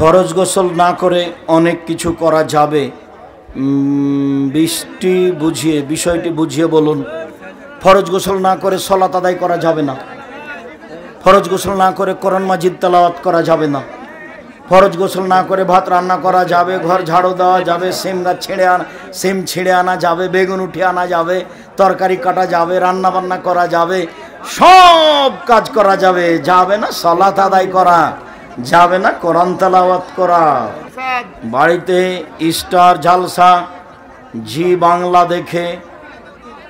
ফরজ গোসল না করে অনেক কিছু করা যাবে। বৃষ্টি বুঝিয়ে, বিষয়টি বুঝিয়ে বলুন। ফরজ গোসল না করে সলাত আদায় করা যাবে না। ফরজ গোসল না করে কোরআন মাজিদ তেলাওয়াত করা যাবে না। ফরজ গোসল না করে ভাত রান্না করা যাবে, ঘর ঝাড়ু দেওয়া যাবে, সিম গাছ ছেড়ে আনা, সিম ছিঁড়ে আনা যাবে, বেগুন উঠে আনা যাবে, তরকারি কাটা যাবে, রান্না বান্না করা যাবে, সব কাজ করা যাবে। যাবে না সলাত আদায় করা। যাবে না কোরআন তেলাওয়াত করা। বাড়িতে স্টার জালসা জি বাংলা দেখে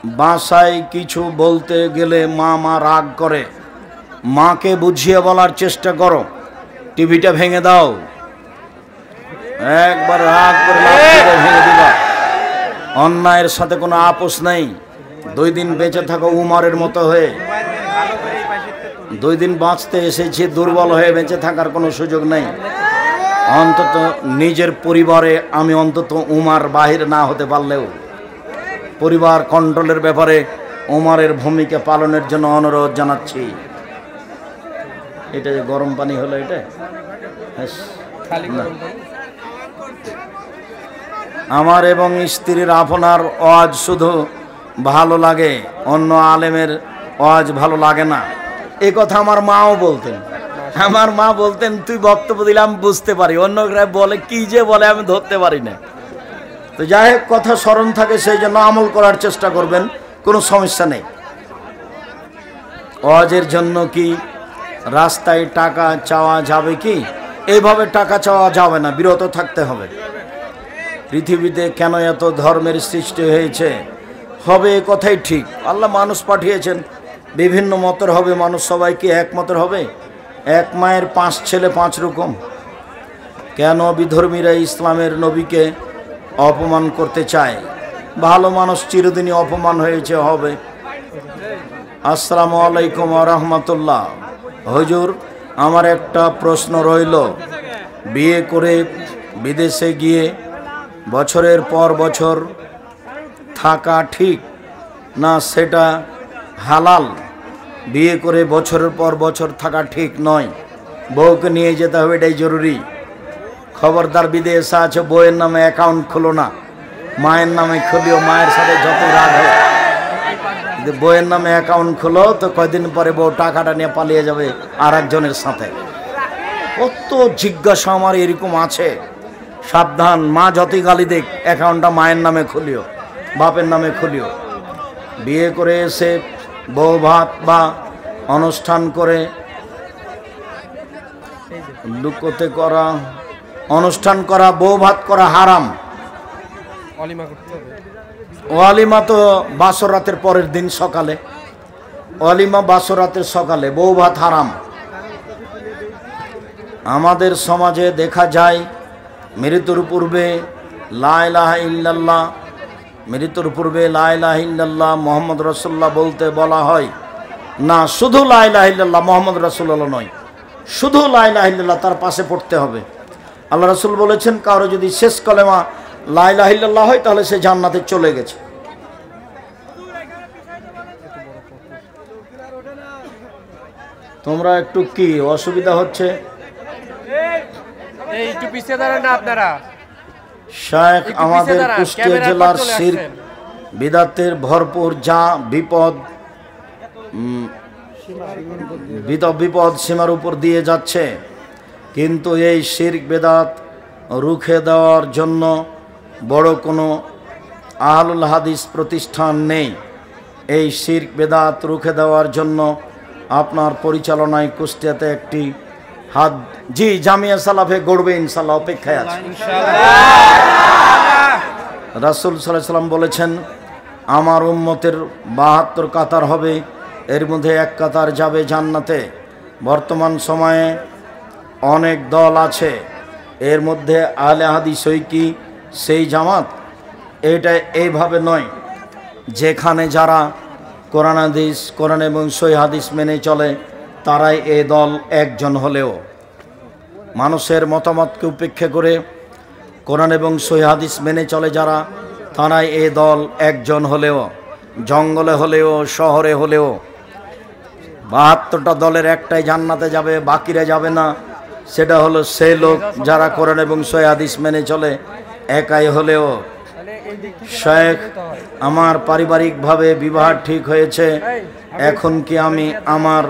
বাসায় কিছু বলতে গেলে মা মা রাগ করে। মাকে বুঝিয়ে বলার চেষ্টা করো। টিভিটা ভেঙে দাও। একবার রাগ করে ভেঙে দিবা। অন্যায়ের সাথে কোনো আপোষ নেই। দুই দিন বেঁচে থাকো উমারের মতো হয়ে। দুই দিন বাঁচতে এসেছি দুর্বল হয়ে বেঁচে থাকার কোনো সুযোগ নেই। অন্তত নিজের পরিবারে আমি অন্তত উমার বাহির না হতে পারলেও পরিবার কন্ট্রোলের ব্যাপারে উমারের ভূমিকা পালনের জন্য অনুরোধ জানাচ্ছি। এটা যে গরম পানি হলো এটা? হ্যাঁ। আমার এবং স্ত্রীর আপনার ওয়াজ শুধু ভালো লাগে অন্য আলেমের ওয়াজ ভালো লাগে না। এ কথা আমার মাও বলতেন। আমার মা বলতেন, তুই বক্তব্য দিলে আমি বুঝতে পারি। অন্য বলে, কি যে বলে, আমি ধরতে পারি না। তো যাই হোক, কথা স্মরণ থাকে, সেই জন্য আমল করার চেষ্টা করবেন, কোনো সমস্যা নেই। অজের জন্য কি রাস্তায় টাকা চাওয়া যাবে কি? এইভাবে টাকা চাওয়া যাবে না, বিরত থাকতে হবে। পৃথিবীতে কেন এত ধর্মের সৃষ্টি হয়েছে? হবে কথাই ঠিক। আল্লাহ মানুষ পাঠিয়েছেন। বিভিন্ন মতের হবে, মানুষ সবাই কি এক মতের হবে? এক মায়ের পাঁচ ছেলে পাঁচ রকম। কেন বিধর্মীরা ইসলামের নবীকে অপমান করতে চায়? ভালো মানুষ চিরদিনই অপমান হয়েছে, হবে। আসসালামু আলাইকুম রহমতুল্লাহ। হজুর, আমার একটা প্রশ্ন রইল। বিয়ে করে বিদেশে গিয়ে বছরের পর বছর থাকা ঠিক না সেটা হালাল। বিয়ে করে বছরের পর বছর থাকা ঠিক নয়। বউকে নিয়ে যেতে হবে এটাই জরুরি। খবরদার বিদেশে আছে বইয়ের নামে অ্যাকাউন্ট খোলো না। মায়ের নামে খুলিও, মায়ের সাথে যত রাগ হয় যদি বইয়ের নামে অ্যাকাউন্ট খোলো, তো কয়দিন পরে বউ টাকাটা নিয়ে পালিয়ে যাবে আর একজনের সাথে। কত জিজ্ঞাসা আমার এরকম আছে। সাবধান, মা যতই গালি দেখ অ্যাকাউন্টটা মায়ের নামে খুলিও, বাপের নামে খুলিও। বিয়ে করে এসে বউ ভাত বা অনুষ্ঠান করে লুকোতে করা অনুষ্ঠান করা বউ ভাত করা হারাম। অলিমা ওয়ালিমা তো বাসর রাতের পরের দিন সকালে। ওয়ালিমা বাসর রাতের সকালে বউ ভাত হারাম। আমাদের সমাজে দেখা যায় মৃত্যুর পূর্বে লাইলাহ ইল্লাল্লাহ মৃত্যুর পূর্বে লাইলাহ ইল্লাল্লাহ মোহাম্মদ রসুল্লাহ বলতে বলা হয়, না, শুধু লাইলাহ ইল্লাল্লাহ মোহাম্মদ রসুল্লাহ নয়, শুধু লাইলাহ ইল্লাল্লাহ তার পাশে পড়তে হবে। আল্লাহ রসুল বলেছেন, কারও যদি শেষ কলেমা লাইলাহ ইল্লাল্লাহ হয়, তাহলে সে জান্নাতে চলে গেছে। তোমরা একটু কি, অসুবিধা হচ্ছে? একটু পিছিয়ে দাঁড়ান না আপনারা। শেখ আমাদের কুষ্টিয়া জেলার শির বিদাতের ভরপুর যা বিপদ বিপদ সীমার উপর দিয়ে যাচ্ছে। কিন্তু এই শির্ক বেদাত রুখে দেওয়ার জন্য বড় কোনো আহলুল হাদিস প্রতিষ্ঠান নেই। এই শির্ক বেদাত রুখে দেওয়ার জন্য আপনার পরিচালনায় কুষ্টিয়াতে একটি হাত জি জামিয়া সালাফে গড়বে ইনশাল্লাহ অপেক্ষায় আছে। রাসুল সাল্লাহ সাল্লাম বলেছেন আমার উম্মতের বাহাত্তর কাতার হবে এর মধ্যে এক কাতার যাবে জান্নাতে। বর্তমান সময়ে অনেক দল আছে এর মধ্যে আলে হাদিস কি সেই জামাত এটা এইভাবে নয়। যেখানে যারা কোরআন হাদিস কোরআন এবং সই হাদিস মেনে চলে তারাই এ দল একজন হলেও। মানুষের মতামতকে উপেক্ষা করে কোরআন এবং হাদিস মেনে চলে যারা, তারাই এ দল একজন হলেও, জঙ্গলে হলেও, শহরে হলেও। বাহাত্তরটা দলের একটাই জান্নাতে যাবে, বাকিরা যাবে না। সেটা হলো সেই লোক যারা কোরআন এবং সয়াদিস মেনে চলে, একাই হলেও। শেখ, আমার পারিবারিকভাবে বিবাহ ঠিক হয়েছে, এখন কি আমি আমার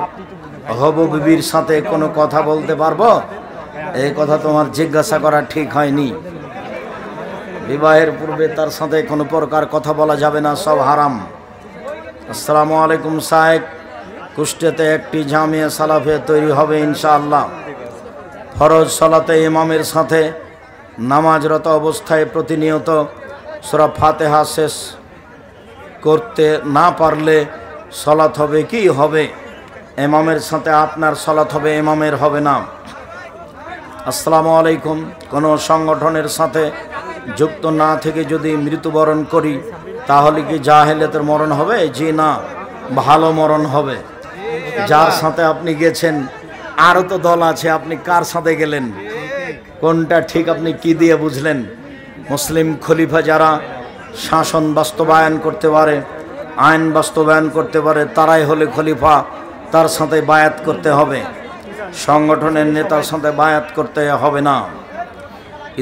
হবু বিবির সাথে কোনো কথা বলতে পারব? এই কথা তোমার জিজ্ঞাসা করা ঠিক হয়নি। বিবাহের পূর্বে তার সাথে কোনো প্রকার কথা বলা যাবে না, সব হারাম। আসসালামু আলাইকুম সাহেব কুষ্টেতে একটি জামিয়া সালাফে তৈরি হবে ইনশাআল্লাহ। ফরজ সলাতে ইমামের সাথে নামাজরত অবস্থায় প্রতিনিয়ত সুরা ফাতেহা শেষ করতে না পারলে সলাত হবে কি? হবে। ইমামের সাথে আপনার সলাৎ হবে, ইমামের হবে না। আসসালামু আলাইকুম। কোনো সংগঠনের সাথে যুক্ত না থেকে যদি মৃত্যুবরণ করি, তাহলে কি জাহেলিয়াতের মরণ হবে? জি না, ভালো মরণ হবে। যার সাথে আপনি গেছেন আরও তো দল আছে, আপনি কার সাথে গেলেন? কোনটা ঠিক আপনি কি দিয়ে বুঝলেন? মুসলিম খলিফা যারা শাসন বাস্তবায়ন করতে পারে, আইন বাস্তবায়ন করতে পারে, তারাই হলে খলিফা। তার সাথে বায়াত করতে হবে। সংগঠনের নেতার সাথে বায়াত করতে হবে না।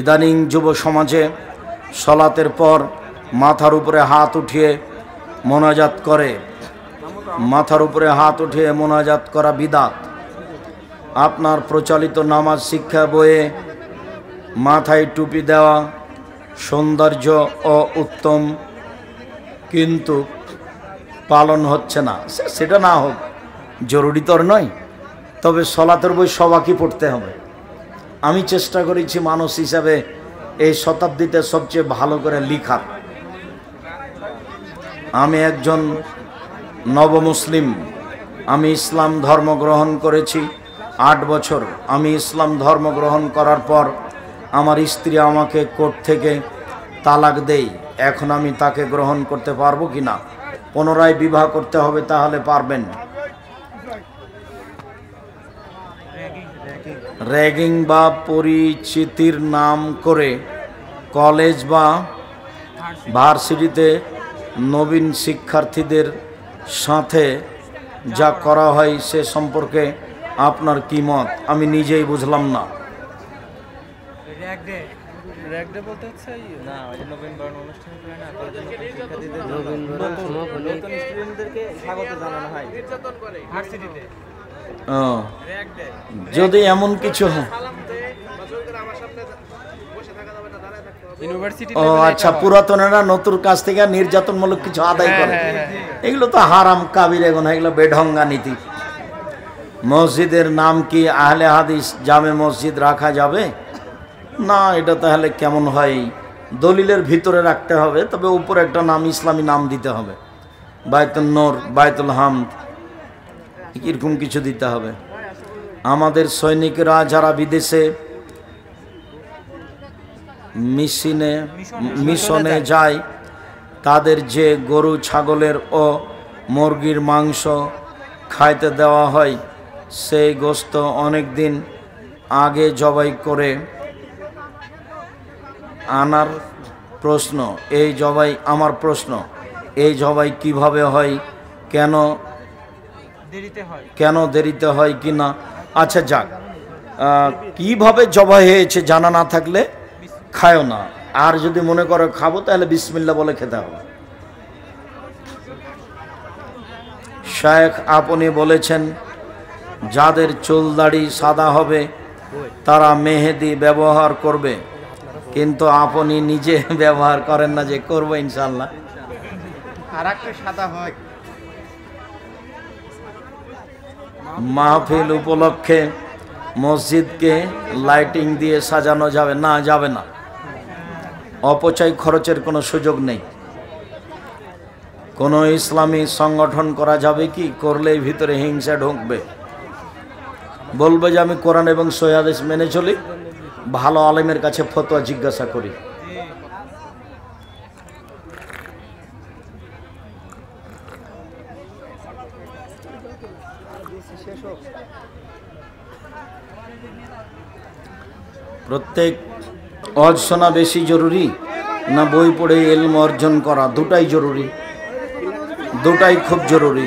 ইদানিং যুব সমাজে সলাতের পর মাথার উপরে হাত উঠিয়ে মোনাজাত করে। মাথার উপরে হাত উঠিয়ে মোনাজাত করা বিদাত। আপনার প্রচলিত নামাজ শিক্ষা বইয়ে মাথায় টুপি দেওয়া সৌন্দর্য ও উত্তম কিন্তু পালন হচ্ছে না। সেটা না হোক। জরুরি তোর নয়, তবে সলাতের বই সবাকই পড়তে হবে। আমি চেষ্টা করেছি মানুষ হিসাবে এই শতাব্দীতে সবচেয়ে ভালো করে লিখার। আমি একজন নবমুসলিম, আমি ইসলাম ধর্ম গ্রহণ করেছি আট বছর। আমি ইসলাম ধর্ম গ্রহণ করার পর আমার স্ত্রী আমাকে কোর্ট থেকে তালাক দেই এখন আমি তাকে গ্রহণ করতে পারব কি না? পুনরায় বিবাহ করতে হবে তাহলে পারবেন। র্যাগিং বা পরিচিতির নাম করে কলেজ বা ভার্সিটিতে নবীন শিক্ষার্থীদের সাথে যা করা হয় সে সম্পর্কে আপনার কি মত? আমি নিজেই বুঝলাম না। স্বাগত জানানো হয় ভার্সিটিতে ও, র্যাক ডে যদি এমন কিছু হয়। ও আচ্ছা পুরাতনেরা নতুন কাছ থেকে নির্যাতনমূলক কিছু আদায় করে। হ্যাঁ, হ্যাঁ, এগুলো তো হারাম কাবির এখন এগুলো বেঢঙ্গা নীতি। মসজিদের নাম কি আহলে হাদিস জামে মসজিদ রাখা যাবে? না এটা তাহলে কেমন হয়? দলিলের ভিতরে রাখতে হবে তবে উপরে একটা নাম ইসলামী নাম দিতে হবে। বায়তুল নূর বায়তুল হামদ। এরকম কিছু দিতে হবে। আমাদের সৈনিকরা যারা বিদেশে মিশনে মিশনে যায়, তাদের যে গরু, ছাগলের ও মুরগির মাংস খাইতে দেওয়া হয়, সেই গোস্ত অনেক দিন আগে জবাই করে আনার প্রশ্ন, এই জবাই আমার প্রশ্ন, এই জবাই কীভাবে হয়, কেন কেন দেরিতে হয় কি না? আচ্ছা যাক। কীভাবে জবাই হয়েছে জানা না থাকলে খায়ও না। আর যদি মনে করো খাব তাহলে বিসমিল্লা বলে খেতে হবে। শায়েখ আপনি বলেছেন যাদের চুল দাড়ি সাদা হবে তারা মেহেদি ব্যবহার করবে। কিন্তু আপনি নিজে ব্যবহার করেন না যে করব ইনশাল্লাহ আর একটা সাদা হয়। মাহফিল উপলক্ষে মসজিদকে লাইটিং দিয়ে সাজানো যাবে, না যাবে না। অপচয় খরচের কোনো সুযোগ নেই। কোনো ইসলামী সংগঠন করা যাবে কি? করলেই ভিতরে হিংসা ঢুকবে। বলবে যে আমি কোরআন এবং সৈয়াদেশ মেনে চলি, ভালো আলেমের কাছে ফতোয়া জিজ্ঞাসা করি। প্রত্যেক অজ শোনা বেশি জরুরি না বই পড়ে এলম অর্জন করা দুটাই জরুরি, দুটাই খুব জরুরি।